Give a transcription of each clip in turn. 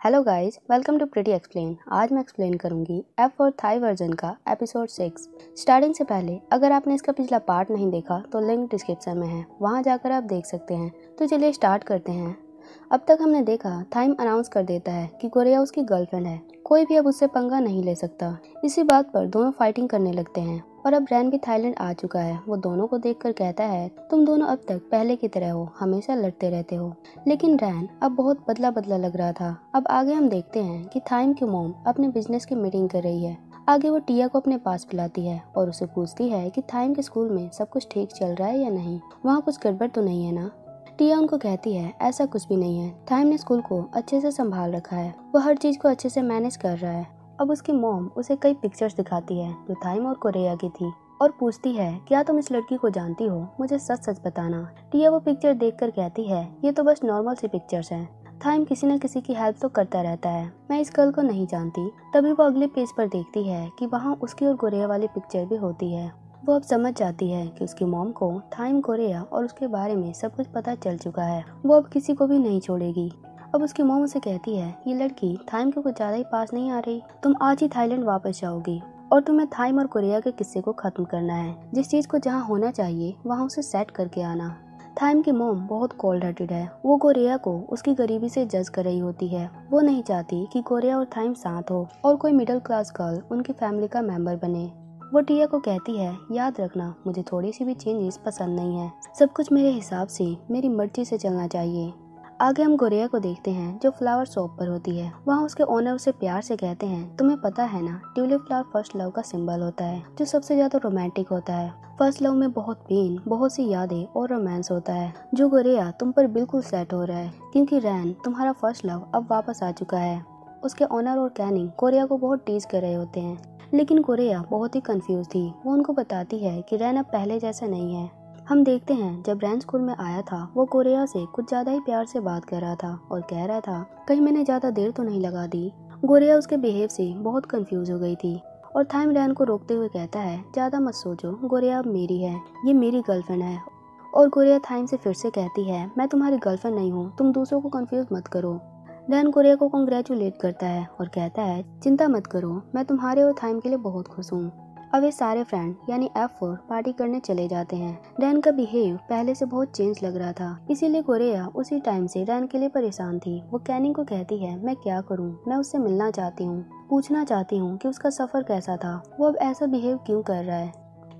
Hello guys welcome to pretty explain आज मैं explain करूँगी एफ़ और थाई वर्जन का एपिसोड सिक्स स्टार्टिंग से पहले, अगर आपने इसका पिछला पार्ट नहीं देखा तो लिंक डिस्क्रिप्शन में है। वहाँ जाकर आप देख सकते हैं। तो चलिए स्टार्ट करते हैं। अब तक हमने देखा थाइम अनाउंस कर देता है कि कोरिया उसकी गर्लफ्रेंड है। कोई भी अब उससे पंगा नहीं ले सकता। इसी बात पर दोनों फाइटिंग करने लगते हैं। और अब रैन भी थाईलैंड आ चुका है। वो दोनों को देखकर कहता है, तुम दोनों अब तक पहले की तरह हो, हमेशा लड़ते रहते हो। लेकिन रैन, अब बहुत बदला बदला लग रहा था। अब आगे हम देखते हैं कि थाइम की मोम अपने बिज़नेस की मीटिंग कर रही है। आगे वो टिया को अपने पास बुलाती है और उसे पूछती है कि थाइम के स्कूल में सब कुछ ठीक चल रहा है या नहीं? वहाँ कुछ गड़बड़ तो नहीं है ना? टिया उनको कहती है, ऐसा कुछ भी नहीं है। थाइम ने स्कूल को अच्छे से संभाल रखा है। वो हर चीज़ को अच्छे से मैनेज कर रहा है। अब उसकी मोम उसे कई पिक्चर्स दिखाती है, जो थाइम और कोरिया की थी, और पूछती है, क्या तुम इस लड़की को जानती हो? मुझे सच सच बताना। टिया वो पिक्चर देखकर कहती है, ये तो बस नॉर्मल सी पिक्चर्स हैं। थाइम किसी न किसी की हेल्प तो करता रहता है। मैं इस गर्ल को नहीं जानती। तभी वो अगले पेज पर देखती है कि वहाँ उसकी और गोरेया वाली पिक्चर भी होती है। वो अब समझ जाती है कि उसकी मॉम को थाइम कोरिया और उसके बारे में सब कुछ पता चल चुका है। वो अब किसी को भी नहीं छोड़ेगी। अब उसकी मोम उसे कहती है, ये लड़की थाइम के कुछ ज़्यादा ही पास नहीं आ रही। तुम आज ही थाईलैंड वापस जाओगी और तुम्हें थाइम और कोरिया के किस्से को खत्म करना है। जिस चीज़ को जहाँ होना चाहिए, वहाँ उसे सेट करके आना थाइम की मोम बहुत कोल्ड हार्टेड है। वो कोरिया को उसकी गरीबी से जज कर रही होती है। वो नहीं चाहती कि कोरिया और थाइम साथ हो और कोई मिडिल क्लास गर्ल उनकी फैमिली का मेंबर बने। वो टिया को कहती है, याद रखना, मुझे थोड़ी सी भी चेंजेस पसंद नहीं है। सब कुछ मेरे हिसाब से मेरी मर्ज़ी से चलना चाहिए। आगे हम गोरिया को देखते हैं, जो फ्लावर शॉप पर होती है। वहाँ उसके ओनर उसे प्यार से कहते हैं, तुम्हें पता है ना ट्यूलिप फ्लावर फ़र्स्ट लव का सिंबल होता है, जो सबसे ज़्यादा रोमांटिक होता है। फ़र्स्ट लव में बहुत पेन बहुत सी यादें और रोमांस होता है। जो गोरिया तुम पर बिल्कुल सेट हो रहा है, क्योंकि रैन, तुम्हारा फ़र्स्ट लव अब वापस आ चुका है। उसके ऑनर और कैनिंग कोरिया को बहुत टीज कर रहे होते हैं। लेकिन कोरिया बहुत ही कंफ्यूज थी। वो उनको बताती है कि रैन अब पहले जैसा नहीं है। हम देखते हैं, जब रैन स्कूल में आया था, वो कोरिया से कुछ ज़्यादा ही प्यार से बात कर रहा था और कह रहा था, कहीं मैंने ज़्यादा देर तो नहीं लगा दी। गोरिया उसके बिहेव से बहुत कंफ्यूज हो गई थी और थाइम रैन को रोकते हुए कहता है, ज़्यादा मत सोचो गोरिया अब मेरी है, ये मेरी गर्लफ्रेंड है। और गोरिया थाइम से फिर से कहती है, मैं तुम्हारी गर्लफ्रेंड नहीं हूँ, तुम दूसरों को कंफ्यूज मत करो। रैन कोरिया को कंग्रेचुलेट करता है और कहता है, चिंता मत करो, मैं तुम्हारे और थाइम के लिए बहुत खुश हूँ। अब ये सारे फ्रेंड यानी एफ़ फोर पार्टी करने चले जाते हैं। रैन का बिहेव पहले से बहुत चेंज लग रहा था। इसीलिए कोरिया उसी टाइम से रैन के लिए परेशान थी। वो कैनिंग को कहती है, मैं क्या करूँ? मैं उससे मिलना चाहती हूँ। पूछना चाहती हूँ कि उसका सफ़र कैसा था। वो अब ऐसा बिहेव क्यों कर रहा है?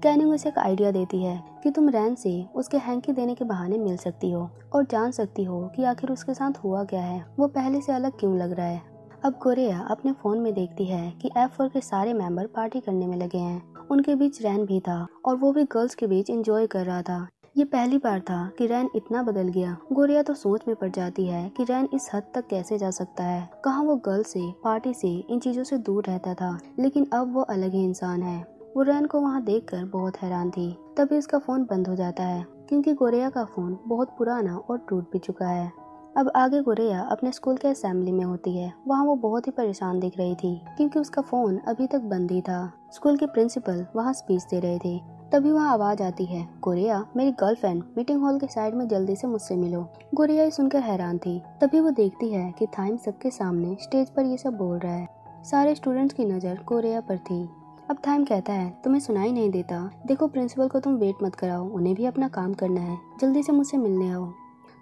कैनिंग उसे एक आइडिया देती है कि तुम रैन से उसके हैंकी देने के बहाने मिल सकती हो और जान सकती हो कि आखिर उसके साथ हुआ क्या है। वो पहले से अलग क्यों लग रहा है? अब कोरिया अपने फ़ोन में देखती है कि एफ़ के सारे मेंबर पार्टी करने में लगे हैं। उनके बीच रैन भी था और वो भी गर्ल्स के बीच एंजॉय कर रहा था। ये पहली बार था कि रैन इतना बदल गया। गोरिया तो सोच में पड़ जाती है कि रैन इस हद तक कैसे जा सकता है। कहा वो गर्ल से पार्टी से, इन चीज़ों से दूर रहता था। लेकिन अब वो अलग ही इंसान है। वो रैन को वहाँ देखकर बहुत हैरान थी। तभी उसका फ़ोन बंद हो जाता है, क्योंकि गोरिया का फ़ोन बहुत पुराना और टूट भी चुका है। अब आगे गुरिया अपने स्कूल के असेंबली में होती है। वहाँ वो बहुत ही परेशान दिख रही थी, क्योंकि उसका फ़ोन अभी तक बंद ही था। स्कूल के प्रिंसिपल वहाँ स्पीच दे रहे थे। तभी वहाँ आवाज़ आती है, गुरिया, मेरी गर्लफ्रेंड मीटिंग हॉल के साइड में जल्दी से मुझसे मिलो। गुरिया सुनकर हैरान थी। तभी वो देखती है कि थाइम सबके सामने स्टेज पर ये सब बोल रहा है। सारे स्टूडेंट्स की नज़र कोरिया पर थी। अब थाइम कहता है, तुम्हें सुनाई नहीं देता। देखो प्रिंसिपल को तुम वेट मत कराओ, उन्हें भी अपना काम करना है। जल्दी से मुझसे मिलने आओ।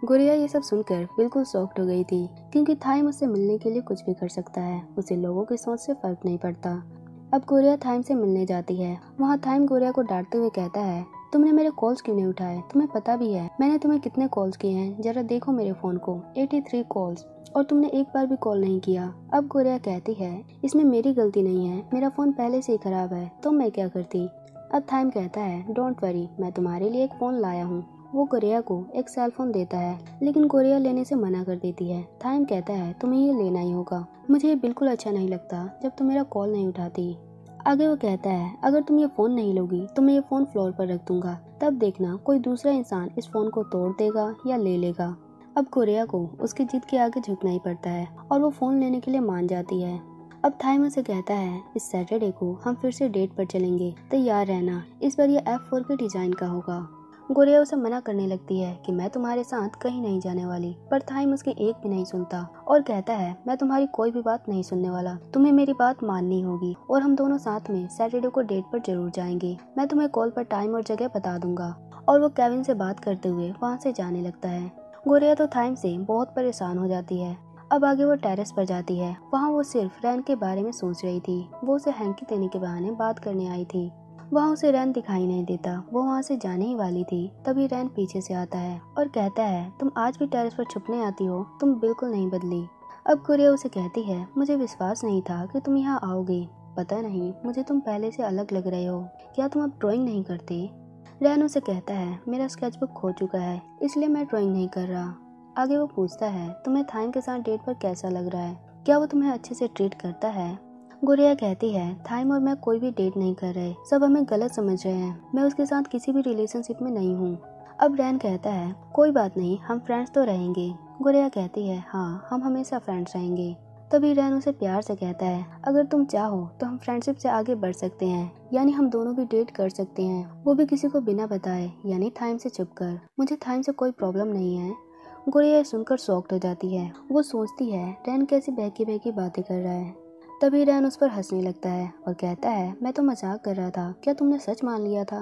गुड़िया ये सब सुनकर बिल्कुल सॉफ्ट हो गई थी, क्योंकि थाइम उससे मिलने के लिए कुछ भी कर सकता है, उसे लोगों की सोच से फ़र्क नहीं पड़ता। अब गुड़िया थाइम से मिलने जाती है, वहाँ थाइम गुड़िया को डांटते हुए कहता है, तुमने मेरे कॉल्स क्यों नहीं उठाए? तुम्हें पता भी है, मैंने तुम्हें कितने कॉल्स किए हैं, जरा देखो मेरे फ़ोन को 83 कॉल्स और तुमने एक बार भी कॉल नहीं किया। अब गोरिया कहती है, इसमें मेरी गलती नहीं है, मेरा फ़ोन पहले से ही खराब है तो मैं क्या करती? अब थाइम कहता है डोंट वरी मैं तुम्हारे लिए एक फ़ोन लाया हूँ वो कोरिया को एक सेल फ़ोन देता है, लेकिन कोरिया लेने से मना कर देती है। थाइम कहता है, तुम्हें ये लेना ही होगा। मुझे ये बिल्कुल अच्छा नहीं लगता जब तुम मेरा कॉल नहीं उठाती। आगे वो कहता है, अगर तुम ये फ़ोन नहीं लोगी तो मैं ये फ़ोन फ्लोर पर रख दूँगा। तब देखना कोई दूसरा इंसान इस फ़ोन को तोड़ देगा या ले लेगा अब कोरिया को उसकी जिद के आगे झुकना ही पड़ता है और वो फ़ोन लेने के लिए मान जाती है। अब थाइम उसे कहता है, इस सैटरडे को हम फिर से डेट पर चलेंगे। तैयार रहना। इस बार ये एफ़ फोर के डिज़ाइन का होगा। गोरिया उसे मना करने लगती है कि मैं तुम्हारे साथ कहीं नहीं जाने वाली। पर थाइम उसकी एक भी नहीं सुनता और कहता है, मैं तुम्हारी कोई भी बात नहीं सुनने वाला। तुम्हें मेरी बात माननी होगी और हम दोनों साथ में सैटरडे को डेट पर ज़रूर जाएँगे। मैं तुम्हें कॉल पर टाइम और जगह बता दूँगा। और वो केविन से बात करते हुए वहाँ से जाने लगता है। गोरिया तो थाइम से बहुत परेशान हो जाती है। अब आगे वो टेरेस पर जाती है। वहाँ वो सिर्फ़ रैन के बारे में सोच रही थी। वो उसे हैंकी देने के बहाने बात करने आई थी। वहाँ उसे रैन दिखाई नहीं देता। वो वहाँ से जाने ही वाली थी। तभी रैन पीछे से आता है और कहता है, तुम आज भी टेरेस पर छुपने आती हो। तुम बिल्कुल नहीं बदली। अब गुरिया उसे कहती है, मुझे विश्वास नहीं था कि तुम यहाँ आओगे। पता नहीं, मुझे तुम पहले से अलग लग रहे हो। क्या तुम अब ड्राइंग नहीं करते? रैन उसे कहता है, मेरा स्केचबुक खो चुका है, इसलिए मैं ड्राइंग नहीं कर रहा। आगे वो पूछता है, तुम्हें थाइम के साथ डेट पर कैसा लग रहा है? क्या वो तुम्हें अच्छे से ट्रीट करता है? गुरिया कहती है थाइम और मैं कोई भी डेट नहीं कर रहे। सब हमें गलत समझ रहे हैं। मैं उसके साथ किसी भी रिलेशनशिप में नहीं हूँ। अब रैन कहता है, कोई बात नहीं, हम फ्रेंड्स तो रहेंगे। गुरिया कहती है हाँ हम हमेशा फ्रेंड्स रहेंगे। तभी रैन उसे प्यार से कहता है, अगर तुम चाहो तो हम फ्रेंडशिप से आगे बढ़ सकते हैं। यानी हम दोनों भी डेट कर सकते हैं। वो भी किसी को बिना बताए, यानी थाइम से छुप कर मुझे थाइम से कोई प्रॉब्लम नहीं है। गुड़िया सुनकर शॉक्ट हो जाती है। वो सोचती है, रैन कैसी बहकी बहकी बातें कर रहा है। तभी रैन उस पर हंसने लगता है और कहता है, मैं तो मज़ाक कर रहा था। क्या तुमने सच मान लिया था?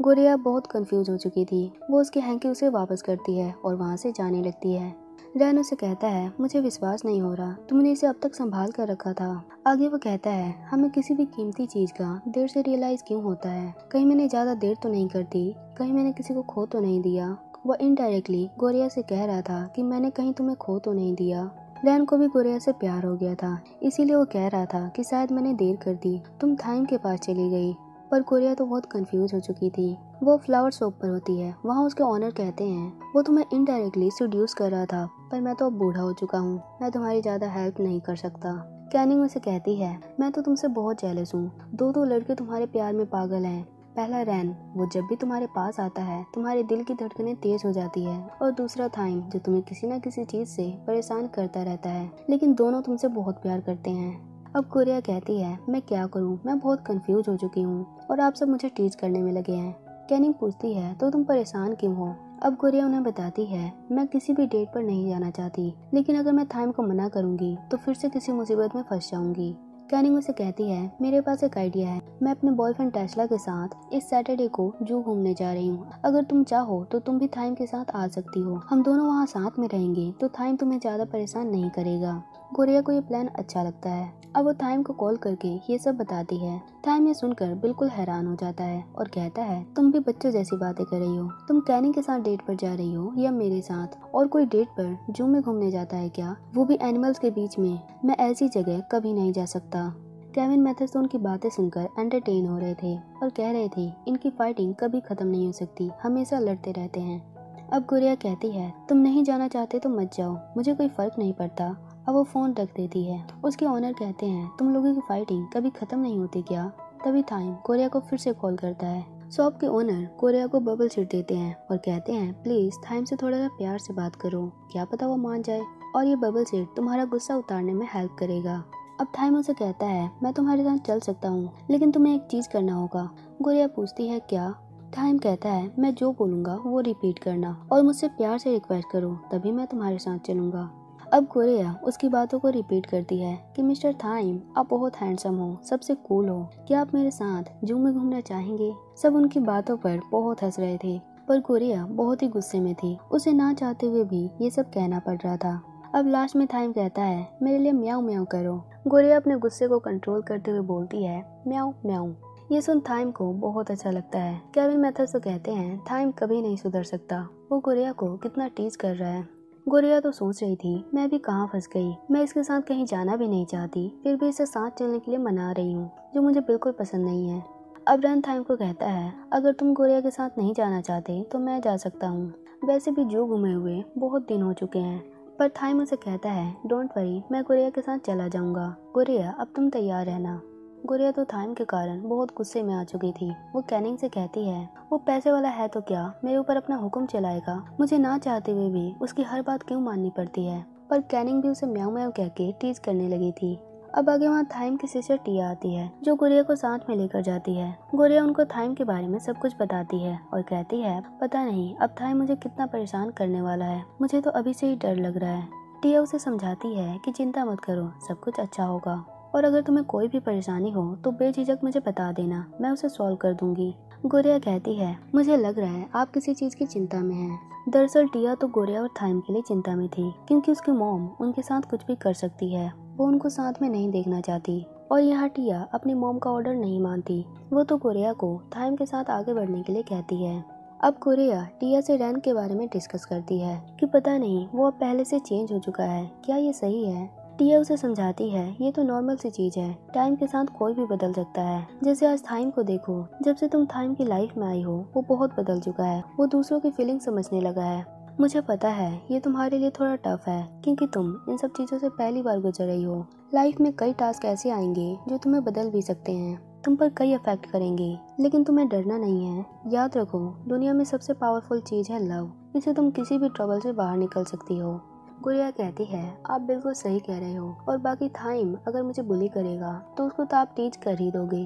गोरिया बहुत कंफ्यूज हो चुकी थी। वो उसकी हैंकी उसे वापस करती है और वहाँ से जाने लगती है। रैन उसे कहता है, मुझे विश्वास नहीं हो रहा। तुमने इसे अब तक संभाल कर रखा था। आगे वो कहता है, हमें किसी भी कीमती चीज़ का देर से रियलाइज़ क्यों होता है? कहीं मैंने ज़्यादा देर तो नहीं करती कहीं मैंने किसी को खो तो नहीं दिया। वो इनडायरेक्टली गोरिया से कह रहा था कि, मैंने कहीं तुम्हें खो तो नहीं दिया। रैन को भी गोरिया से प्यार हो गया था। इसीलिए वो कह रहा था कि शायद मैंने देर कर दी। तुम थाइम के पास चली गई। पर गोरिया तो बहुत कंफ्यूज हो चुकी थी। वो फ्लावर शॉप पर होती है। वहाँ उसके ऑनर कहते हैं, वो तुम्हें इनडायरेक्टली सीड्यूस कर रहा था। पर मैं तो अब बूढ़ा हो चुका हूँ। मैं तुम्हारी ज़्यादा हेल्प नहीं कर सकता। कैनिंग उसे कहती है, मैं तो तुमसे बहुत जेलस हूँ। दो दो लड़के तुम्हारे प्यार में पागल हैं। पहला रैन, वो जब भी तुम्हारे पास आता है, तुम्हारे दिल की धड़कनें तेज हो जाती है। और दूसरा थाइम, जो तुम्हें किसी न किसी चीज़ से परेशान करता रहता है। लेकिन दोनों तुमसे बहुत प्यार करते हैं। अब कोरिया कहती है, मैं क्या करूँ? मैं बहुत कंफ्यूज हो चुकी हूँ, और आप सब मुझे टीच करने में लगे हैं। कैनिंग पूछती है तो तुम परेशान क्यों हो? अब गुरिया उन्हें बताती है, मैं किसी भी डेट पर नहीं जाना चाहती, लेकिन अगर मैं थाइम को मना करूँगी तो फिर से किसी मुसीबत में फंस जाऊँगी। कैनिंग उसे कहती है, मेरे पास एक आइडिया है। मैं अपने बॉयफ्रेंड टेस्ला के साथ इस सैटरडे को जू घूमने जा रही हूँ। अगर तुम चाहो तो तुम भी थाइम के साथ आ सकती हो। हम दोनों वहाँ साथ में रहेंगे तो थाइम तुम्हें ज़्यादा परेशान नहीं करेगा। गोरिया को ये प्लान अच्छा लगता है। अब वो थाइम को कॉल करके ये सब बताती है। थाइम ये सुनकर बिल्कुल हैरान हो जाता है और कहता है, तुम भी बच्चों जैसी बातें कर रही हो। तुम कैनिंग के साथ डेट पर जा रही हो या मेरे साथ? और कोई डेट पर जू में घूमने जाता है क्या? वो भी एनिमल्स के बीच में। मैं ऐसी जगह कभी नहीं जा सकता। केविन मैथस तो उनकी बातें सुनकर एंटरटेन हो रहे थे और कह रहे थे, इनकी फाइटिंग कभी खत्म नहीं हो सकती। हमेशा लड़ते रहते हैं। अब गुरिया कहती है, तुम नहीं जाना चाहते तो मत जाओ। मुझे कोई फ़र्क नहीं पड़ता। अब वो फ़ोन रख देती है। उसके ऑनर कहते हैं, तुम लोगों की फाइटिंग कभी ख़त्म नहीं होती क्या? तभी थाइम कोरिया को फिर से कॉल करता है। शॉप के ओनर कोरिया को बबल सीट देते हैं और कहते हैं प्लीज़ थाइम से थोड़ा सा प्यार से बात करो। क्या पता वो मान जाए। और ये बबल सीट तुम्हारा गुस्सा उतारने में हेल्प करेगा। अब थाइम उसे कहता है, मैं तुम्हारे साथ चल सकता हूँ, लेकिन तुम्हें एक चीज़ करना होगा। गोरिया पूछती है, क्या? थाइम कहता है, मैं जो बोलूँगा वो रिपीट करना और मुझसे प्यार से रिक्वेस्ट करो, तभी मैं तुम्हारे साथ चलूँगा। अब कोरिया उसकी बातों को रिपीट करती है कि, मिस्टर थाइम, आप बहुत हैंडसम हो, सबसे कूल हो। क्या आप मेरे साथ जू में घूमना चाहेंगे? सब उनकी बातों पर बहुत हंस रहे थे, पर कोरिया बहुत ही गुस्से में थी। उसे ना चाहते हुए भी ये सब कहना पड़ रहा था। अब लास्ट में थाइम कहता है, मेरे लिए म्याऊ म्याऊ करो। गोरिया अपने गुस्से को कंट्रोल करते हुए बोलती है, म्याऊ म्याऊ। ये सुन थाइम को बहुत अच्छा लगता है। केविन मेथड तो कहते हैं, थाइम कभी नहीं सुधर सकता। वो गोरिया को कितना टीज कर रहा है। गुड़िया तो सोच रही थी, मैं भी कहाँ फंस गई। मैं इसके साथ कहीं जाना भी नहीं चाहती, फिर भी इसे साथ चलने के लिए मना रही हूँ, जो मुझे बिल्कुल पसंद नहीं है। अब रन थाइम को कहता है, अगर तुम गुड़िया के साथ नहीं जाना चाहते तो मैं जा सकता हूँ। वैसे भी जो घूमे हुए, बहुत दिन हो चुके हैं, पर थाइम उसे कहता है डोंट वरी मैं गुड़िया के साथ चला जाऊँगा। गुड़िया, अब तुम तैयार रहना। गुड़िया तो थाइम के कारण बहुत गुस्से में आ चुकी थी। वो कैनिंग से कहती है, वो पैसे वाला है तो क्या मेरे ऊपर अपना हुक्म चलाएगा? मुझे ना चाहते हुए भी उसकी हर बात क्यों माननी पड़ती है? पर कैनिंग भी उसे म्याऊ म्याऊ कह के टीज करने लगी थी। अब आगे वहाँ थाइम की सिस्टर टिया आती है, जो गुड़िया को साथ में लेकर जाती है। गुड़िया उनको थाइम के बारे में सब कुछ बताती है और कहती है, पता नहीं, अब थाइम मुझे कितना परेशान करने वाला है। मुझे तो अभी से ही डर लग रहा है। टिया उसे समझाती है कि चिंता मत करो, सब कुछ अच्छा होगा। और अगर तुम्हें कोई भी परेशानी हो तो बेझिझक मुझे बता देना। मैं उसे सॉल्व कर दूँगी। गोरिया कहती है, मुझे लग रहा है आप किसी चीज़ की चिंता में हैं। दरअसल टिया तो गोरिया और थाइम के लिए चिंता में थी, क्योंकि उसकी मोम उनके साथ कुछ भी कर सकती है। वो उनको साथ में नहीं देखना चाहती। और यहाँ टिया अपनी मोम का ऑर्डर नहीं मानती। वो तो गोरिया को थाइम के साथ आगे बढ़ने के लिए कहती है। अब कोरिया टिया से रैन के बारे में डिस्कस करती है, कि पता नहीं वो अब पहले से चेंज हो चुका है। क्या ये सही है? टिया उसे समझाती है। ये तो नॉर्मल सी चीज़ है। टाइम के साथ कोई भी बदल सकता है। जैसे आज थाइम को देखो। जब से तुम थाइम की लाइफ में आई हो, वो बहुत बदल चुका है। वो दूसरों की फीलिंग समझने लगा है। मुझे पता है, ये तुम्हारे लिए थोड़ा टफ है, क्योंकि तुम इन सब चीज़ों से पहली बार गुजर रही हो। लाइफ में कई टास्क ऐसे आएँगे, जो तुम्हें बदल भी सकते हैं। तुम पर कई अफेक्ट करेंगे, लेकिन तुम्हें डरना नहीं है। याद रखो, दुनिया में सबसे पावरफुल चीज़ है लव इसे तुम किसी भी ट्रबल से बाहर निकल सकती हो। गुड़िया कहती है, आप बिल्कुल सही कह रहे हो, और बाकी थाइम अगर मुझे बुली करेगा तो उसको तो आप टीच कर ही दोगे।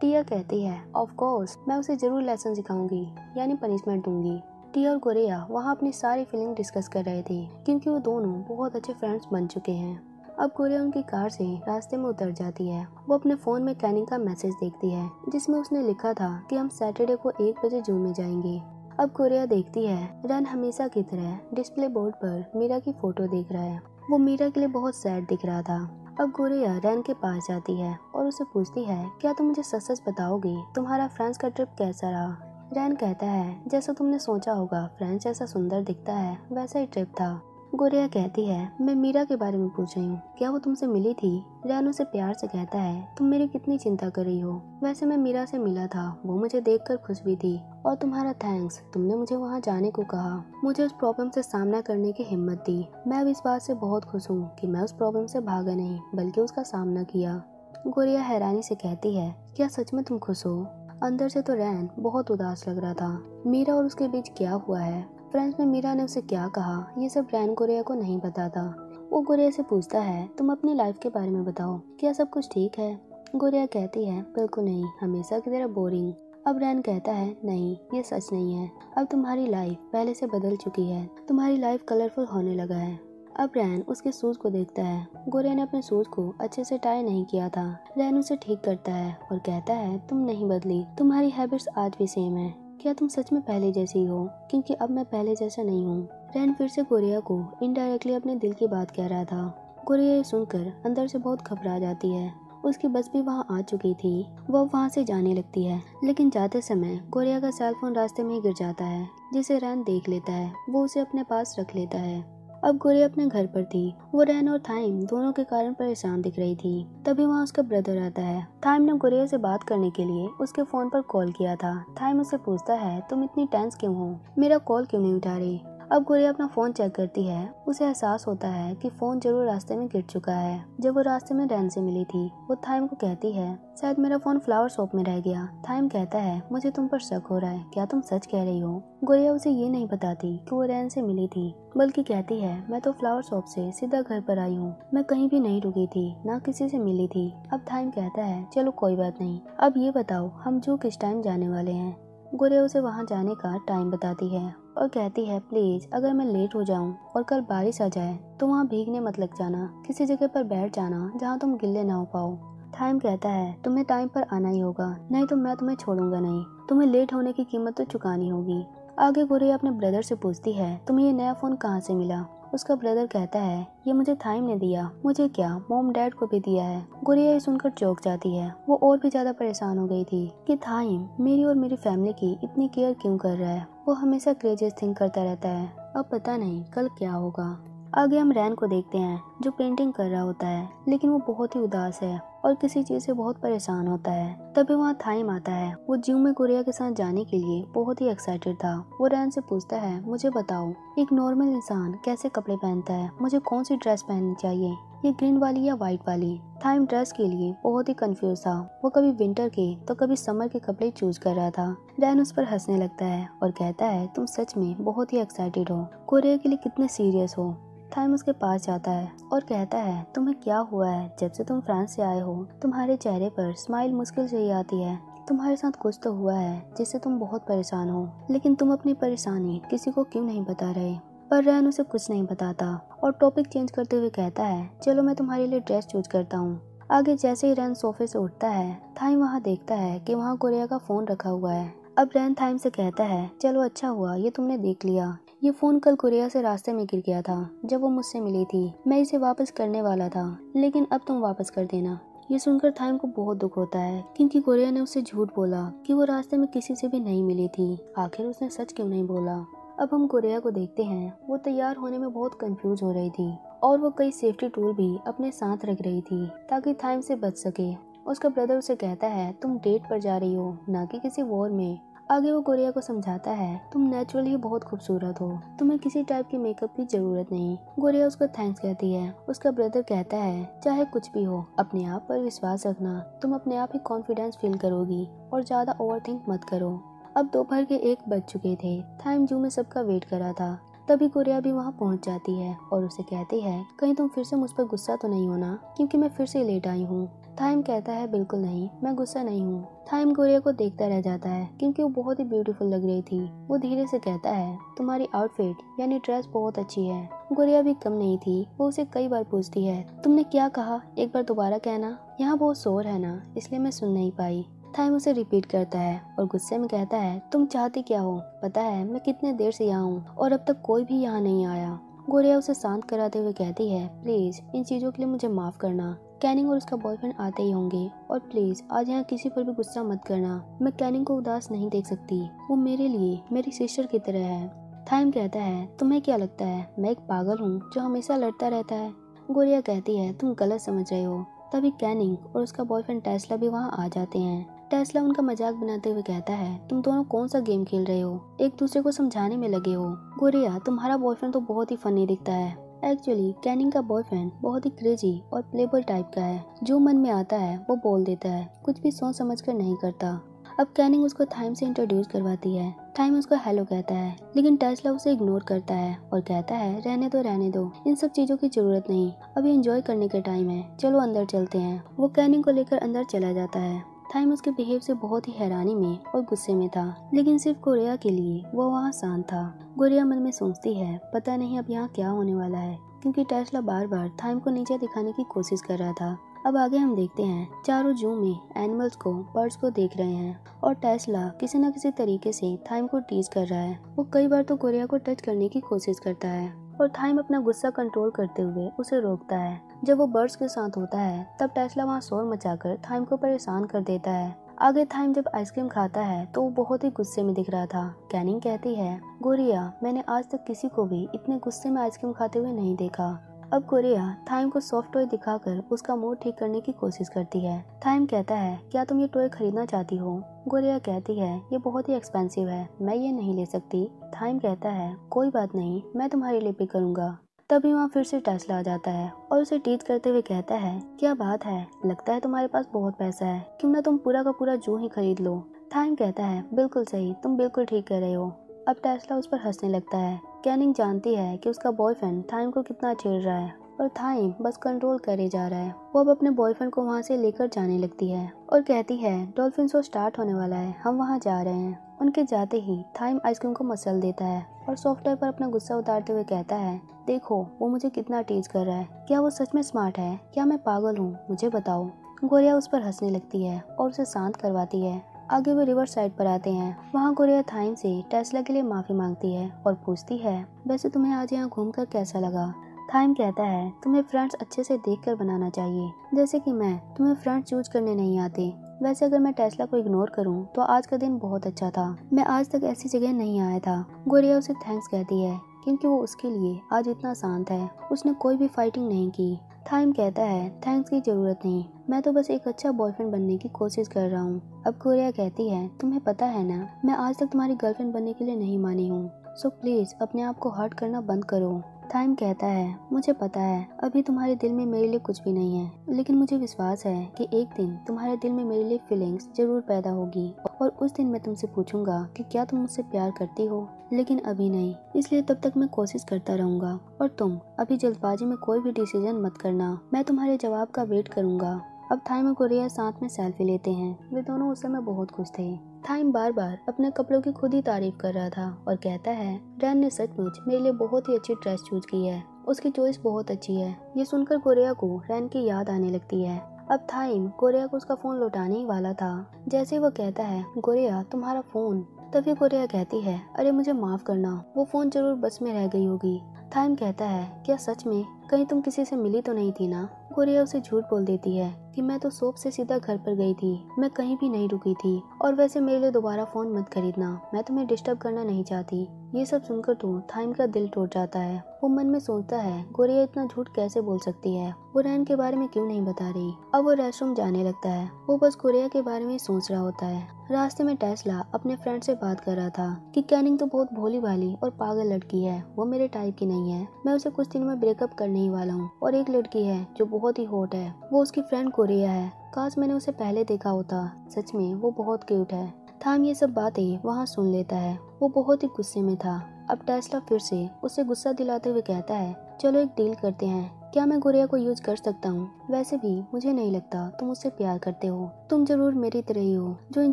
टिया कहती है ऑफ़ कोर्स मैं उसे ज़रूर लेसन सिखाऊँगी, यानी पनिशमेंट दूँगी। टिया और गुड़िया वहाँ अपनी सारी फीलिंग डिस्कस कर रहे थे, क्योंकि वो दोनों बहुत अच्छे फ्रेंड्स बन चुके हैं। अब गुड़िया उनकी कार से रास्ते में उतर जाती है। वो अपने फ़ोन में कैनिंग का मैसेज देखती है, जिसमें उसने लिखा था कि हम सैटरडे को एक बजे जू में जाएँगे। अब कोरिया देखती है। रन हमेशा की तरह डिस्प्ले बोर्ड पर मीरा की फ़ोटो देख रहा है। वो मीरा के लिए बहुत सैड दिख रहा था। अब गोरिया रैन के पास जाती है और उसे पूछती है, क्या तुम मुझे सच सच बताओगी? तुम्हारा फ्रांस का ट्रिप कैसा रहा? रैन कहता है, जैसा तुमने सोचा होगा फ्रांस जैसा सुंदर दिखता है, वैसा ही ट्रिप था। गोरिया कहती है, मैं मीरा के बारे में पूछ रही हूँ। क्या वो तुमसे मिली थी? रैन उसे प्यार से कहता है, तुम मेरी कितनी चिंता कर रही हो। वैसे मैं मीरा से मिला था। वो मुझे देखकर खुश भी थी। और तुम्हारा थैंक्स तुमने मुझे वहाँ जाने को कहा। मुझे उस प्रॉब्लम से सामना करने की हिम्मत दी। मैं अब इस बात से बहुत खुश हूँ कि मैं उस प्रॉब्लम से भागा नहीं, बल्कि उसका सामना किया। गोरिया हैरानी से कहती है, क्या सच में तुम खुश हो? अंदर से तो रैन बहुत उदास लग रहा था। मीरा और उसके बीच क्या हुआ है? फ्रेंड्स में मीरा ने उसे क्या कहा? ये सब रैन गोरिया को नहीं पता था। वो गुरिया से पूछता है, तुम अपनी लाइफ के बारे में बताओ, क्या सब कुछ ठीक है? गोरिया कहती है, बिल्कुल नहीं, हमेशा की तरह बोरिंग अब रैन कहता है, नहीं, ये सच नहीं है। अब तुम्हारी लाइफ पहले से बदल चुकी है। तुम्हारी लाइफ कलरफुल होने लगा है। अब रैन उसके सूज को देखता है। गोरिया ने अपने सूज को अच्छे से टाई नहीं किया था। रैन उसे ठीक करता है और कहता है, तुम नहीं बदली। तुम्हारी हैबिट्स आज भी सेम है। क्या तुम सच में पहले जैसी हो? क्योंकि अब मैं पहले जैसा नहीं हूँ। रैन फिर से गोरिया को इनडायरेक्टली अपने दिल की बात कह रहा था। गोरिया ये सुनकर अंदर से बहुत घबरा जाती है। उसकी बस भी वहाँ आ चुकी थी। वो वहाँ से जाने लगती है, लेकिन जाते समय गोरिया का सेलफोन रास्ते में ही गिर जाता है, जिसे रैन देख लेता है। वो उसे अपने पास रख लेता है। अब गोरिया अपने घर पर थी। वो रैन और थाइम दोनों के कारण परेशान दिख रही थी। तभी वहाँ उसका ब्रदर आता है। थाइम ने गुरिया से बात करने के लिए उसके फ़ोन पर कॉल किया था। थाइम उसे पूछता है, तुम इतनी टेंस क्यों हो? मेरा कॉल क्यों नहीं उठा रही? अब गुड़िया अपना फ़ोन चेक करती है। उसे एहसास होता है कि फ़ोन ज़रूर रास्ते में गिर चुका है। जब वो रास्ते में रैन से मिली थी, वो थाइम को कहती है, शायद मेरा फ़ोन फ्लावर शॉप में रह गया। थाइम कहता है, मुझे तुम पर शक हो रहा है। क्या तुम सच कह रही हो? गुड़िया उसे ये नहीं बताती कि वो रैन से मिली थी, बल्कि कहती है, मैं तो फ्लावर शॉप से सीधा घर पर आई हूँ। मैं कहीं भी नहीं रुकी थी, ना किसी से मिली थी। अब थाइम कहता है, चलो कोई बात नहीं। अब ये बताओ, हम जो किस टाइम जाने वाले हैं? गुड़िया उसे वहाँ जाने का टाइम बताती है। और कहती है, प्लीज़, अगर मैं लेट हो जाऊँ और कल बारिश आ जाए तो वहाँ भीगने मत लग जाना। किसी जगह पर बैठ जाना, जहाँ तुम गिल्ले ना हो पाओ। टाइम कहता है, तुम्हें टाइम पर आना ही होगा, नहीं तो मैं तुम्हें छोड़ूँगा नहीं। तुम्हें लेट होने की कीमत तो चुकानी होगी। आगे गोरे अपने ब्रदर से पूछती है, तुम्हें ये नया फ़ोन कहाँ से मिला? उसका ब्रदर कहता है, ये मुझे थाइम ने दिया। मुझे क्या? मोम डैड को भी दिया है। गुरिया ये सुनकर चौक जाती है। वो और भी ज़्यादा परेशान हो गई थी कि थाइम मेरी और मेरी फैमिली की इतनी केयर क्यों कर रहा है? वो हमेशा क्रेजियस थिंक करता रहता है। अब पता नहीं कल क्या होगा। आगे हम रैन को देखते हैं, जो पेंटिंग कर रहा होता है, लेकिन वो बहुत ही उदास है और किसी चीज़ से बहुत परेशान होता है। तभी वहाँ थाइम आता है। वो जीव में कोरिया के साथ जाने के लिए बहुत ही एक्साइटेड था। वो रैन से पूछता है, मुझे बताओ, एक नॉर्मल इंसान कैसे कपड़े पहनता है? मुझे कौन सी ड्रेस पहननी चाहिए? ये ग्रीन वाली या व्हाइट वाली? थाइम ड्रेस के लिए बहुत ही कंफ्यूज था। वो कभी विंटर के तो कभी समर के कपड़े चूज़ कर रहा था। रैन उस पर हंसने लगता है और कहता है, तुम सच में बहुत ही एक्साइटेड हो। कोरिया के लिए कितने सीरियस हो? थाइम उसके पास जाता है और कहता है, तुम्हें क्या हुआ है? जब से तुम फ्रांस से आए हो, तुम्हारे चेहरे पर स्माइल मुश्किल से ही आती है। तुम्हारे साथ कुछ तो हुआ है जिससे तुम बहुत परेशान हो। लेकिन तुम अपनी परेशानी किसी को क्यों नहीं बता रहे? पर रैन उसे कुछ नहीं बताता और टॉपिक चेंज करते हुए कहता है, चलो मैं तुम्हारे लिए ड्रेस चूज़ करता हूँ। आगे जैसे ही रैन सोफे से उठता है थाइम वहाँ देखता है कि वहाँ कोरिया का फ़ोन रखा हुआ है। अब रैन थाइम से कहता है, चलो अच्छा हुआ, ये तुमने देख लिया। ये फ़ोन कल कोरिया से रास्ते में गिर गया था, जब वो मुझसे मिली थी। मैं इसे वापस करने वाला था, लेकिन अब तुम वापस कर देना। ये सुनकर थाइम को बहुत दुख होता है, क्योंकि कोरिया ने उससे झूठ बोला कि वो रास्ते में किसी से भी नहीं मिली थी। आखिर उसने सच क्यों नहीं बोला? अब हम कोरिया को देखते हैं। वो तैयार होने में बहुत कंफ्यूज हो रही थी, और वो कई सेफ्टी टूल भी अपने साथ रख रही थी, ताकि थाइम से बच सके। उसका ब्रदर उसे कहता है, तुम डेट पर जा रही हो, ना कि किसी वॉर में। आगे वो कोरिया को समझाता है, तुम नेचुरली बहुत खूबसूरत हो। तुम्हें किसी टाइप की मेकअप की ज़रूरत नहीं। गोरिया उसको थैंक्स कहती है। उसका ब्रदर कहता है, चाहे कुछ भी हो, अपने आप पर विश्वास रखना। तुम अपने आप ही कॉन्फिडेंस फील करोगी और ज़्यादा ओवर थिंक मत करो। अब दोपहर के एक बज चुके थे। थाइम जू में सबका वेट करा था। तभी कोरिया भी वहाँ पहुँच जाती है और उसे कहती है, कहीं तुम फिर से मुझ पर गुस्सा तो नहीं होना? क्योंकि मैं फिर से लेट आई हूँ। थाइम कहता है, बिल्कुल नहीं, मैं गुस्सा नहीं हूँ। थाइम गोरिया को देखता रह जाता है, क्योंकि वो बहुत ही ब्यूटीफुल लग रही थी। वो धीरे से कहता है, तुम्हारी आउटफिट यानी ड्रेस बहुत अच्छी है। गोरिया भी कम नहीं थी, वो उसे कई बार पूछती है, तुमने क्या कहा? एक बार दोबारा कहना। यहाँ बहुत शोर है ना, इसलिए मैं सुन नहीं पाई। थाइम उसे रिपीट करता है और गुस्से में कहता है, तुम चाहती क्या हो? पता है, मैं कितने देर से यहाँ हूँ और अब तक कोई भी यहाँ नहीं आया। गोरिया उसे शांत कराते हुए कहती है प्लीज़ इन चीज़ों के लिए मुझे माफ़ करना। कैनिंग और उसका बॉयफ्रेंड आते ही होंगे। और प्लीज़ आज यहाँ किसी पर भी गुस्सा मत करना। मैं कैनिंग को उदास नहीं देख सकती। वो मेरे लिए, मेरी सिस्टर की तरह है। थाइम कहता है, तुम्हें क्या लगता है? मैं एक पागल हूँ जो हमेशा लड़ता रहता है। गोरिया कहती है, तुम गलत समझ रहे हो। तभी कैनिंग और उसका बॉयफ्रेंड टेस्ला भी वहाँ आ जाते हैं। टेस्ला उनका मज़ाक बनाते हुए कहता है, तुम दोनों कौन सा गेम खेल रहे हो? एक दूसरे को समझाने में लगे हो। गोरिया, तुम्हारा बॉयफ्रेंड तो बहुत ही फनी दिखता है। एक्चुअली कैनिंग का बॉयफ्रेंड बहुत ही क्रेजी और प्लेबल टाइप का है। जो मन में आता है, वो बोल देता है, कुछ भी सोच समझ कर नहीं करता। अब कैनिंग उसको थाइम से इंट्रोड्यूस करवाती है। टाइम उसको हेलो कहता है, लेकिन टेस्ला उसे इग्नोर करता है और कहता है, रहने दो रहने दो। इन सब चीज़ों की ज़रूरत नहीं। अभी एंजॉय करने का टाइम है। चलो अंदर चलते हैं। वो कैनिंग को लेकर अंदर चला जाता है। थाइम उसके बिहेव से बहुत ही हैरानी में और गुस्से में था, लेकिन सिर्फ़ कोरिया के लिए वो वहाँ शांत था। गोरिया मन में सोचती है, पता नहीं अब यहाँ क्या होने वाला है, क्योंकि टेस्ला बार बार थाइम को नीचे दिखाने की कोशिश कर रहा था। अब आगे हम देखते हैं, चारों जू में एनिमल्स को बर्ड्स को देख रहे हैं और टेस्ला किसी न किसी तरीके से थाइम को टीज कर रहा है। वो कई बार तो कोरिया को टच करने की कोशिश करता है और थाइम अपना गुस्सा कंट्रोल करते हुए उसे रोकता है। जब वो बर्ड्स के साथ होता है, तब टेस्ला वहाँ शोर मचाकर थाइम को परेशान कर देता है। आगे थाइम जब आइसक्रीम खाता है तो वो बहुत ही गुस्से में दिख रहा था। कैनिंग कहती है, गोरिया, मैंने आज तक किसी को भी इतने गुस्से में आइसक्रीम खाते हुए नहीं देखा। अब कोरिया थाइम को सॉफ्ट टॉय दिखाकर उसका मूड ठीक करने की कोशिश करती है। थाइम कहता है, क्या तुम ये टॉय खरीदना चाहती हो? गोरिया कहती है, ये बहुत ही एक्सपेंसिव है, मैं ये नहीं ले सकती। थाइम कहता है, कोई बात नहीं, मैं तुम्हारे लिए पे करूँगा। तभी वहाँ फिर से टेस्ला आ जाता है और उसे टीच करते हुए कहता है, क्या बात है? लगता है तुम्हारे पास बहुत पैसा है। क्यों ना तुम पूरा का पूरा जू ही खरीद लो। थाइम कहता है, बिल्कुल सही, तुम बिल्कुल ठीक कर रहे हो। अब टेस्ला उस पर हंसने लगता है। कैनिंग जानती है कि उसका बॉयफ्रेंड थाइम को कितना छेड़ रहा है और थाइम बस कंट्रोल करे जा रहा है। वो अब अपने बॉयफ्रेंड को वहाँ से लेकर जाने लगती है और कहती है डॉल्फिन शो स्टार्ट होने वाला है, हम वहाँ जा रहे हैं। उनके जाते ही थाइम आइसक्रीम को मसल देता है और सॉफ्टवेयर पर अपना गुस्सा उतारते हुए कहता है, देखो, वो मुझे कितना टीज कर रहा है। क्या वो सच में स्मार्ट है? क्या मैं पागल हूँ? मुझे बताओ। गोरिया उस पर हंसने लगती है और उसे शांत करवाती है। आगे वो रिवर साइड पर आते हैं। वहाँ गोरिया थाइम से टेस्ला के लिए माफ़ी मांगती है और पूछती है, वैसे तुम्हें आज यहाँ घूमकर कैसा लगा? थाइम कहता है, तुम्हें फ्रेंड्स अच्छे से देखकर बनाना चाहिए। जैसे कि मैं, तुम्हें फ्रेंड्स चूज़ करने नहीं आते। वैसे अगर मैं टेस्ला को इग्नोर करूँ तो आज का दिन बहुत अच्छा था। मैं आज तक ऐसी जगह नहीं आया था। गोरिया उसे थैंक्स कहती है, क्योंकि वो उसके लिए आज इतना शांत है। उसने कोई भी फाइटिंग नहीं की। थाइम कहता है, थैंक्स की ज़रूरत नहीं। मैं तो बस एक अच्छा बॉयफ्रेंड बनने की कोशिश कर रहा हूँ। अब गोरिया कहती है, तुम्हें पता है ना, मैं आज तक तुम्हारी गर्लफ्रेंड बनने के लिए नहीं मानी हूँ। सो प्लीज़ अपने आप को हर्ट करना बंद करो। टाइम कहता है, मुझे पता है, अभी तुम्हारे दिल में मेरे लिए कुछ भी नहीं है, लेकिन मुझे विश्वास है कि एक दिन तुम्हारे दिल में मेरे लिए फीलिंग्स ज़रूर पैदा होगी और उस दिन मैं तुमसे पूछूँगा कि क्या तुम मुझसे प्यार करती हो, लेकिन अभी नहीं। इसलिए तब तक मैं कोशिश करता रहूँगा और तुम अभी जल्दबाजी में कोई भी डिसीज़न मत करना। मैं तुम्हारे जवाब का वेट करूँगा। अब थाइम और कोरिया साथ में सेल्फी लेते हैं। वे दोनों उस समय बहुत खुश थे। थाइम बार बार अपने कपड़ों की खुद ही तारीफ़ कर रहा था और कहता है रैन ने सचमुच मेरे लिए बहुत ही अच्छी ड्रेस चूज़ की है। उसकी चॉइस बहुत अच्छी है। ये सुनकर कोरिया को रैन की याद आने लगती है। अब थाइम कोरिया को उसका फ़ोन लौटाने ही वाला था। जैसे वो कहता है, कोरिया, तुम्हारा फ़ोन? तभी कोरिया कहती है, अरे, मुझे माफ़ करना। वो फ़ोन ज़रूर बस में रह गई होगी। थाइम कहता है, क्या सच में? कहीं तुम किसी से मिली तो नहीं थी ना? कोरिया उसे झूठ बोल देती है। कि मैं तो सोप से सीधा घर पर गई थी। मैं कहीं भी नहीं रुकी थी। और वैसे मेरे लिए दोबारा फ़ोन मत खरीदना। मैं तुम्हें डिस्टर्ब करना नहीं चाहती। ये सब सुनकर तो थाइम का दिल टूट जाता है। वो मन में सोचता है, गोरिया इतना झूठ कैसे बोल सकती है? वो रैन के बारे में क्यों नहीं बता रही? अब वो रेस्टरूम जाने लगता है। वो बस गोरिया के बारे में सोच रहा होता है। रास्ते में टेस्ला अपने फ्रेंड से बात कर रहा था कि कैनिंग तो बहुत भोली भाली और पागल लड़की है। वो मेरे टाइप की नहीं है। मैं उसे कुछ दिन में ब्रेकअप करने ही वाला हूँ। और एक लड़की है जो बहुत ही हॉट है। वो उसकी फ्रेंड कोरिया है। काश मैंने उसे पहले देखा होता। सच में, वो बहुत क्यूट है। थाम ये सब बातें वहाँ सुन लेता है। वो बहुत ही गुस्से में था। अब टेस्ला फिर से उसे गुस्सा दिलाते हुए कहता है, चलो एक डील करते हैं। क्या मैं गुड़िया को यूज़ कर सकता हूँ? वैसे भी मुझे नहीं लगता तुम उससे प्यार करते हो। तुम ज़रूर मेरी तरह ही हो, जो इन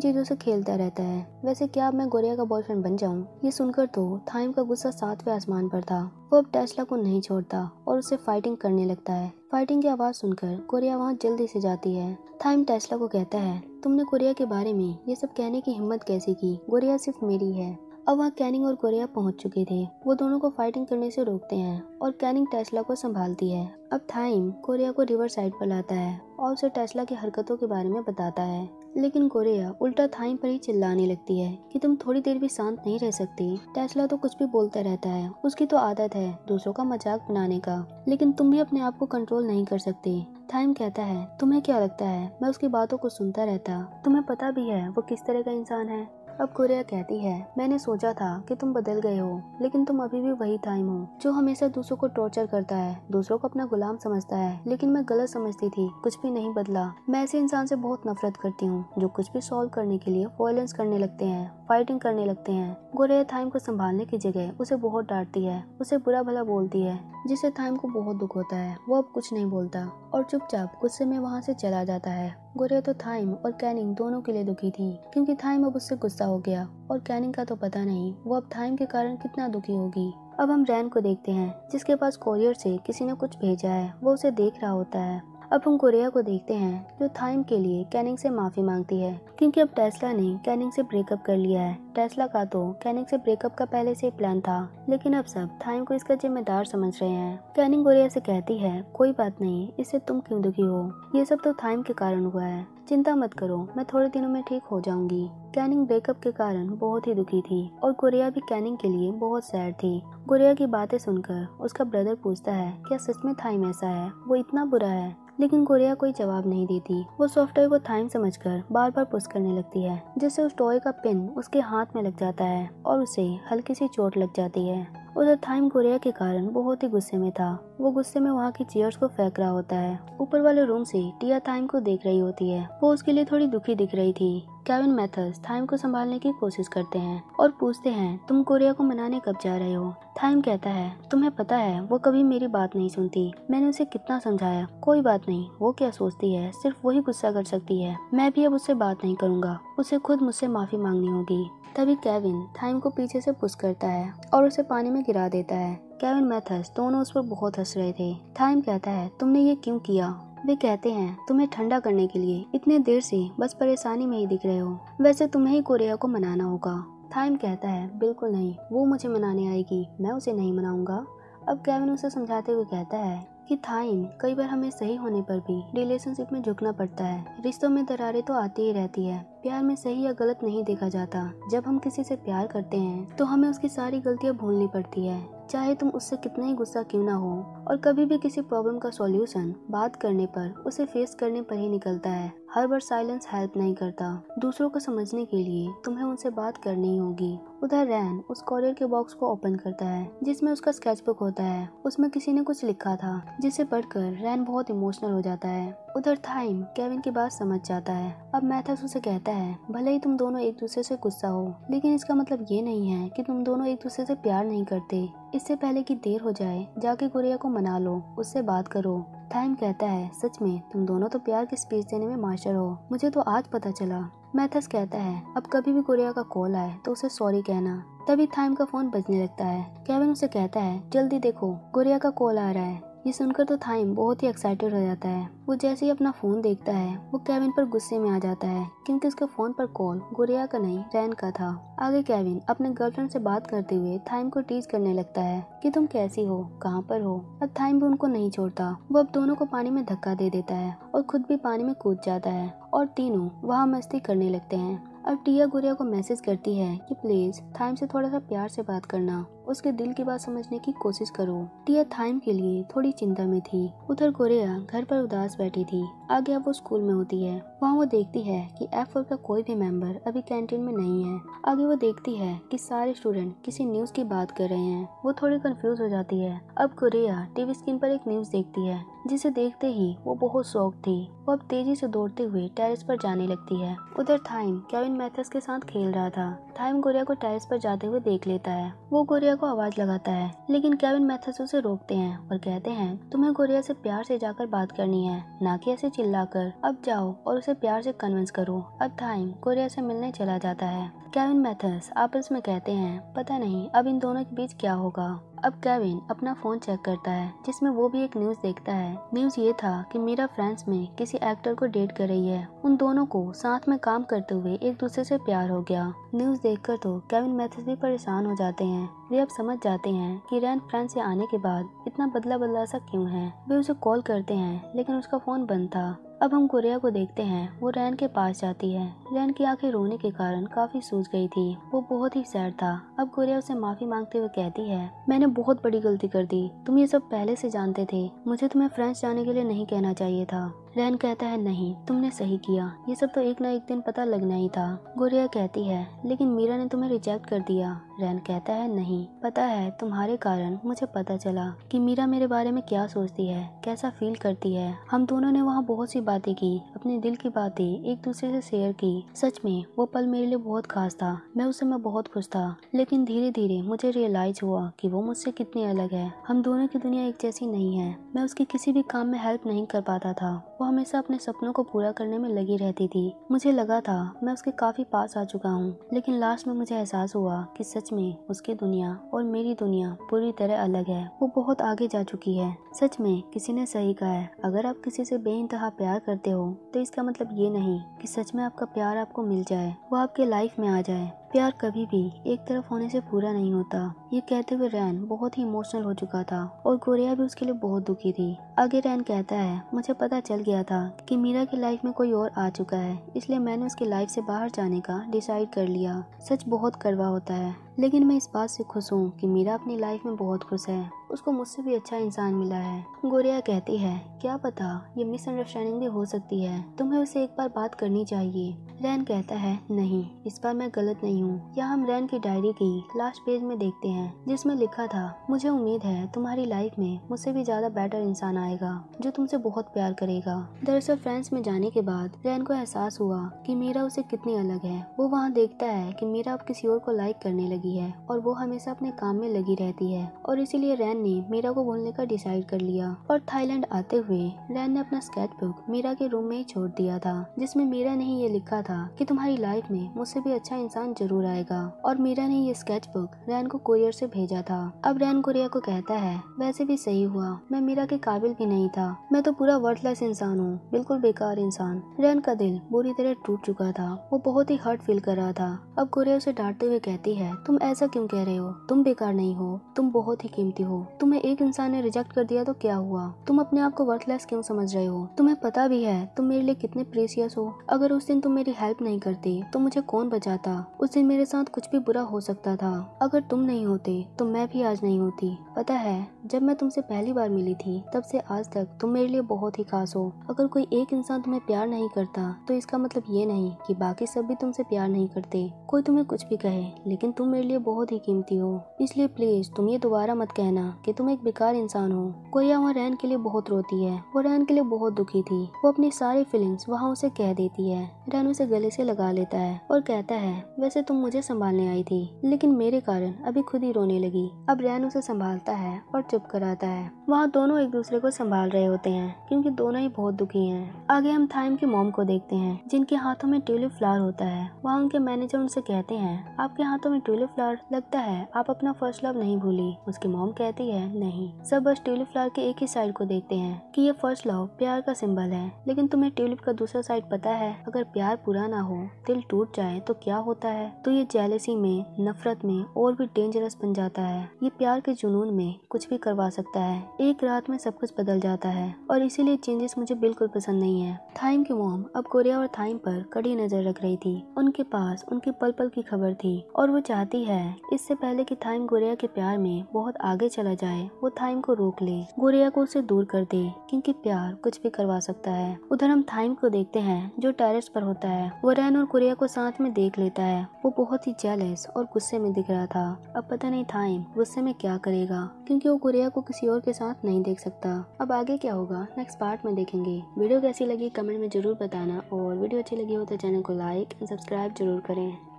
चीज़ों से खेलता रहता है। वैसे क्या मैं गुड़िया का बॉयफ्रेंड बन जाऊँ? ये सुनकर तो थाइम का गुस्सा सातवें आसमान पर था। वो अब टेस्ला को नहीं छोड़ता और उसे फाइटिंग करने लगता है। फाइटिंग की आवाज़ सुनकर कोरिया वहाँ जल्दी से जाती है। थाइम टेस्ला को कहता है, तुमने कोरिया के बारे में ये सब कहने की हिम्मत कैसे की? कोरिया सिर्फ़ मेरी है। अब वहाँ कैनिंग और कोरिया पहुँच चुके थे। वो दोनों को फाइटिंग करने से रोकते हैं और कैनिंग टेस्ला को संभालती है। अब थाइम कोरिया को रिवर साइड पर लाता है और उसे टेस्ला की हरकतों के बारे में बताता है। लेकिन कोरिया उल्टा थाइम पर ही चिल्लाने लगती है कि तुम थोड़ी देर भी शांत नहीं रह सकती। टेस्ला तो कुछ भी बोलता रहता है। उसकी तो आदत है दूसरों का मज़ाक बनाने का। लेकिन तुम भी अपने आप को कंट्रोल नहीं कर सकती। थाइम कहता है, तुम्हें क्या लगता है? मैं उसकी बातों को सुनता रहता। तुम्हें पता भी है, वो किस तरह का इंसान है? अब कोरिया कहती है, मैंने सोचा था कि तुम बदल गए हो, लेकिन तुम अभी भी वही टाइम हो, जो हमेशा दूसरों को टॉर्चर करता है, दूसरों को अपना गुलाम समझता है, लेकिन मैं गलत समझती थी, कुछ भी नहीं बदला। मैं ऐसे इंसान से बहुत नफरत करती हूँ, जो कुछ भी सॉल्व करने के लिए वॉयलेंस करने लगते हैं फाइटिंग करने लगते हैं। गोरिया थाइम को संभालने की जगह उसे बहुत डांटती है, उसे बुरा भला बोलती है, जिससे थाइम को बहुत दुख होता है, वो अब कुछ नहीं बोलता। और चुपचाप गुस्से में वहाँ से चला जाता है। गोरिया तो थाइम और कैनिंग दोनों के लिए दुखी थी, क्योंकि थाइम अब उससे गुस्सा हो गया और कैनिंग का तो पता नहीं वो अब थाइम के कारण कितना दुखी होगी। अब हम रैन को देखते हैं, जिसके पास कोरियर से किसी ने कुछ भेजा है, वो उसे देख रहा होता है। अब हम कोरिया को देखते हैं, जो थाइम के लिए कैनिंग से माफ़ी मांगती है, क्योंकि अब टेस्ला ने कैनिंग से ब्रेकअप कर लिया है। टेस्ला का तो कैनिंग से ब्रेकअप का पहले से प्लान था, लेकिन अब सब थाइम को इसका जिम्मेदार समझ रहे हैं। कैनिंग कोरिया से कहती है, कोई बात नहीं, इससे तुम क्यों दुखी हो? ये सब तो थाइम के कारण हुआ है। चिंता मत करो, मैं थोड़े दिनों में ठीक हो जाऊँगी। कैनिंग ब्रेकअप के कारण बहुत ही दुखी थी, और गुरिया भी कैनिंग के लिए बहुत सैड थी। गुरिया की बातें सुनकर उसका ब्रदर पूछता है, क्या सच में थाइम ऐसा है? वो इतना बुरा है? लेकिन कोरिया कोई जवाब नहीं देती। वो सॉफ्टवेयर को थाइम समझकर बार बार पुश करने लगती है, जिससे उस टॉय का पिन उसके हाथ में लग जाता है और उसे हल्की सी चोट लग जाती है। उधर थाइम कोरिया के कारण बहुत ही गुस्से में था। वो गुस्से में वहाँ की चेयर्स को फेंक रहा होता है। ऊपर वाले रूम से टिया थाइम को देख रही होती है। वो उसके लिए थोड़ी दुखी दिख रही थी। केविन मैथर्स थाइम को संभालने की कोशिश करते हैं और पूछते हैं, तुम कोरिया को मनाने कब जा रहे हो? थाइम कहता है, तुम्हें पता है, वो कभी मेरी बात नहीं सुनती। मैंने उसे कितना समझाया? कोई बात नहीं, वो क्या सोचती है, सिर्फ़ वही गुस्सा कर सकती है। मैं भी अब उससे बात नहीं करूँगा। उसे खुद मुझसे माफ़ी मांगनी होगी। तभी केविन थाइम को पीछे से पुश करता है और उसे पानी में गिरा देता है। केविन मैथर्स दोनों उस पर बहुत हंस रहे थे। थाइम कहता है, तुमने ये क्यों किया? वे कहते हैं, तुम्हें ठंडा करने के लिए। इतने देर से बस परेशानी में ही दिख रहे हो। वैसे तुम्हें ही कोरिया को मनाना होगा। थाइम कहता है, बिल्कुल नहीं। वो मुझे मनाने आएगी। मैं उसे नहीं मनाऊँगा। अब केविन उसे समझाते हुए कहता है कि थाइम कई बार हमें सही होने पर भी रिलेशनशिप में झुकना पड़ता है। रिश्तों में दरारें तो आती ही रहती है। प्यार में सही या गलत नहीं देखा जाता। जब हम किसी से प्यार करते हैं तो हमें उसकी सारी गलतियाँ भूलनी पड़ती है। चाहे तुम उससे कितना ही गुस्सा क्यों ना हो, और कभी भी किसी प्रॉब्लम का सॉल्यूशन बात करने पर, उसे फेस करने पर ही निकलता है। हर बार साइलेंस हेल्प नहीं करता दूसरों को समझने के लिए। तुम्हें उनसे बात करनी होगी। उधर रैन उस कॉरियर के बॉक्स को ओपन करता है, जिसमें उसका स्केच बुक होता है। उसमें किसी ने कुछ लिखा था, जिसे पढ़कर रैन बहुत इमोशनल हो जाता है। उधर थाइम, केविन की बात समझ जाता है। अब मैथस उसे कहता है, भले ही तुम दोनों एक दूसरे से गुस्सा हो, लेकिन इसका मतलब ये नहीं है कि तुम दोनों एक दूसरे से प्यार नहीं करते। इससे पहले कि देर हो जाए, जाके गुड़िया को मना लो, उससे बात करो। थाइम कहता है, सच में, तुम दोनों तो प्यार की स्पीच देने में मास्टर हो। मुझे तो आज पता चला। मैथस कहता है, अब कभी भी कोरिया का कॉल आए तो उसे सॉरी कहना। तभी थाइम का फ़ोन बजने लगता है। केविन उसे कहता है, जल्दी देखो कोरिया का कॉल आ रहा है। ये सुनकर तो थाइम बहुत ही एक्साइटेड हो जाता है। वो जैसे ही अपना फ़ोन देखता है, वो केविन पर गुस्से में आ जाता है, क्योंकि उसके फ़ोन पर कॉल गुरिया का नहीं, रैन का था। आगे केविन अपने गर्लफ्रेंड से बात करते हुए थाइम को टीज करने लगता है कि तुम कैसी हो, कहाँ पर हो? अब थाइम भी उनको नहीं छोड़ता। वो अब दोनों को पानी में धक्का दे देता है और खुद भी पानी में कूद जाता है और तीनों वहाँ मस्ती करने लगते हैं। अब टिया गुरिया को मैसेज करती है कि प्लीज़ थाइम से थोड़ा सा प्यार से बात करना। उसके दिल की बात समझने की कोशिश करो। टिया थाइम के लिए थोड़ी चिंता में थी। उधर कोरिया घर पर उदास बैठी थी। आगे अब वो स्कूल में होती है। वहाँ वो देखती है कि एफ़ का कोई भी मेंबर अभी कैंटीन में नहीं है। आगे वो देखती है कि सारे स्टूडेंट किसी न्यूज़ की बात कर रहे हैं। वो थोड़ी कंफ्यूज हो जाती है। अब गोरिया टीवी स्क्रीन पर एक न्यूज़ देखती है। जिसे देखते ही वो बहुत शौक थी। वो अब तेज़ी से दौड़ते हुए टेरिस पर जाने लगती है। उधर थाइम केविन मैथस के साथ खेल रहा था? थाइम गोरिया को टेरिस पर जाते हुए देख लेता है। वो गोरिया को आवाज़ लगाता है, लेकिन केविन मैथस उसे रोकते हैं और कहते हैं, तुम्हें गोरिया से प्यार से जाकर बात करनी है, ना कि ऐसे चिल्लाकर। अब जाओ और उसे प्यार से कन्विंस करो। अब थाइम गोरिया से मिलने चला जाता है। केविन मैथस आपस में कहते हैं? पता नहीं। अब इन दोनों के बीच क्या होगा? अब केविन अपना फ़ोन चेक करता है, जिसमें वो भी एक न्यूज़ देखता है। न्यूज़ ये था कि मीरा फ्रांस में किसी एक्टर को डेट कर रही है। उन दोनों को साथ में काम करते हुए एक दूसरे से प्यार हो गया। न्यूज़ देखकर तो केविन मैथस भी परेशान हो जाते हैं। वे अब समझ जाते हैं कि रैन फ्रांस से आने के बाद इतना बदला बदला सा क्यों है। वे उसे कॉल करते हैं, लेकिन उसका फ़ोन बंद था। अब हम कुरिया को देखते हैं। वो रैन के पास जाती है। रैन की आँखें रोने के कारण काफ़ी सूज गई थी। वो बहुत ही सैड था। अब कुरिया उसे माफ़ी मांगते हुए कहती है, मैंने बहुत बड़ी गलती कर दी। तुम ये सब पहले से जानते थे। मुझे तुम्हें फ्रांस जाने के लिए नहीं कहना चाहिए था। रैन कहता है, नहीं, तुमने सही किया। ये सब तो एक ना एक दिन पता लगना ही था गोरिया कहती है। लेकिन मीरा ने तुम्हें रिजेक्ट कर दिया। रैन कहता है, नहीं, पता है, तुम्हारे कारण मुझे पता चला कि मीरा मेरे बारे में क्या सोचती है, कैसा फील करती है। हम दोनों ने वहाँ बहुत सी बातें की, अपने दिल की बातें एक दूसरे से शेयर की। सच में, वो पल मेरे लिए बहुत खास था। मैं उस समय बहुत खुश था, लेकिन धीरे धीरे मुझे रियलाइज़ हुआ कि वो मुझसे कितनी अलग है। हम दोनों की दुनिया एक जैसी नहीं है। मैं उसकी किसी भी काम में हेल्प नहीं कर पाता था। वो हमेशा अपने सपनों को पूरा करने में लगी रहती थी। मुझे लगा था, मैं उसके काफ़ी पास आ चुका हूँ, लेकिन लास्ट में मुझे एहसास हुआ कि सच में उसकी दुनिया और मेरी दुनिया पूरी तरह अलग है। वो बहुत आगे जा चुकी है। सच में, किसी ने सही कहा है। अगर आप किसी से बेइंतहा प्यार करते हो तो इसका मतलब ये नहीं कि सच में आपका प्यार आपको मिल जाए, वो आपके लाइफ में आ जाए। प्यार कभी भी एक तरफ़ होने से पूरा नहीं होता। ये कहते हुए रैन बहुत ही इमोशनल हो चुका था और गोरिया भी उसके लिए बहुत दुखी थी। आगे रैन कहता है, मुझे पता चल गया था कि मीरा की लाइफ में कोई और आ चुका है, इसलिए मैंने उसकी लाइफ से बाहर जाने का डिसाइड कर लिया। सच बहुत करवा होता है। लेकिन मैं इस बात से खुश हूँ कि मीरा अपनी लाइफ में बहुत खुश है। उसको मुझसे भी अच्छा इंसान मिला है। गोरिया कहती है, क्या पता, ये मिसअंडरस्टैंडिंग भी हो सकती है। तुम्हें उसे एक बार बात करनी चाहिए। रैन कहता है, नहीं, इस बार मैं गलत नहीं हूँ। यहाँ हम रैन की डायरी की लास्ट पेज में देखते हैं, जिसमें लिखा था, मुझे उम्मीद है तुम्हारी लाइफ में मुझसे भी ज़्यादा बेटर इंसान आएगा, जो तुमसे बहुत प्यार करेगा। दरअसल फ्रांस में जाने के बाद रैन को एहसास हुआ कि मीरा उसे कितनी अलग है। वो वहाँ देखता है कि मीरा अब किसी और को लाइक करने लगी। है और वो हमेशा अपने काम में लगी रहती है। और इसीलिए रैन ने मीरा को बोलने का डिसाइड कर लिया। और थाईलैंड आते हुए रैन ने अपना स्केच बुक मीरा के रूम में ही छोड़ दिया था, जिसमें मीरा ने ये लिखा था कि तुम्हारी लाइफ में मुझसे भी अच्छा इंसान ज़रूर आएगा। और मीरा ने ये स्केच बुक रैन को कुरियर से भेजा था। अब रैन कुरिया को कहता है, वैसे भी सही हुआ। मैं मीरा के काबिल भी नहीं था। मैं तो पूरा वर्थलेस इंसान हूँ। बिल्कुल बेकार इंसान। रैन का दिल बुरी तरह टूट चुका था। वो बहुत ही हर्ट फील कर रहा था। अब कुरियर उसे डांटते हुए कहती है, तुम ऐसा क्यों कह रहे हो? तुम बेकार नहीं हो, तुम बहुत ही कीमती हो। तुम्हें एक इंसान ने रिजेक्ट कर दिया तो क्या हुआ? तुम अपने आप को वर्थलेस क्यों समझ रहे हो? तुम्हें पता भी है, तुम मेरे लिए कितने प्रेसियस हो। अगर उस दिन तुम मेरी हेल्प नहीं करते तो मुझे कौन बचाता? उस दिन मेरे साथ कुछ भी बुरा हो सकता था। अगर तुम नहीं होते तो मैं भी आज नहीं होती। पता है, जब मैं तुमसे पहली बार मिली थी, तब से आज तक तुम मेरे लिए बहुत ही खास हो। अगर कोई एक इंसान तुम्हें प्यार नहीं करता तो इसका मतलब ये नहीं कि बाकी सब भी तुमसे प्यार नहीं करते। कोई तुम्हें कुछ भी कहे, लेकिन तुम मेरे लिए बहुत ही कीमती हो। इसलिए प्लीज़ तुम ये दोबारा मत कहना कि तुम एक बेकार इंसान हो। कोई वहाँ रैन के लिए बहुत रोती है। वो रैन के लिए बहुत दुखी थी। वो अपनी सारी फीलिंग्स वहाँ उसे कह देती है। रैन उसे गले से लगा लेता है और कहता है, वैसे तुम मुझे संभालने आई थी, लेकिन मेरे कारण अभी खुद ही रोने लगी। अब रैन उसे संभालता है और चुप कराता है। वहाँ दोनों एक दूसरे को संभाल रहे होते हैं, क्योंकि दोनों ही बहुत दुखी हैं। आगे हम थाइम की मोम को देखते हैं, जिनके हाथों में ट्यूलिप फ्लावर होता है। वहाँ उनके मैनेजर उनसे कहते हैं, आपके हाथों में ट्यूलिप फ्लावर लगता है, आप अपना फ़र्स्ट लव नहीं भूली। उसकी मोम कहती है, नहीं। सब बस ट्यूलिप फ्लावर के एक ही साइड को देखते हैं कि ये फ़र्स्ट लव प्यार का सिंबल है। लेकिन तुम्हें ट्यूलिप का दूसरा साइड पता है, अगर प्यार पूरा ना हो, दिल टूट जाए तो क्या होता है? तो ये जेलसी में, नफरत में और भी डेंजरस बन जाता है। ये प्यार के जुनून में कुछ भी करवा सकता है। एक रात में सब कुछ बदल जाता है, और इसीलिए चेंजेस मुझे बिल्कुल पसंद नहीं है। थाइम की मोम अब कोरिया और थाइम पर कड़ी नज़र रख रही थी। उनके पास उनकी पल पल की खबर थी, और वो चाहती है। इससे पहले कि थाइम गोरिया के प्यार में बहुत आगे चला जाए, वो थाइम को रोक ले। गोरिया को उसे दूर कर दे, क्योंकि प्यार कुछ भी करवा सकता है। उधर हम थाइम को देखते हैं, जो टेरेस पर होता है। वो रैन और कोरिया को साथ में देख लेता है। वो बहुत ही जेलस और गुस्से में दिख रहा था। अब पता नहीं थाइम गुस्से में क्या करेगा, क्योंकि वो कोरिया को किसी और के साथ नहीं देख सकता। अब आगे क्या होगा नेक्स्ट पार्ट में देखेंगे। वीडियो कैसी लगी कमेंट में ज़रूर बताना और वीडियो अच्छी लगी हो तो चैनल को लाइक एंड सब्सक्राइब ज़रूर करें।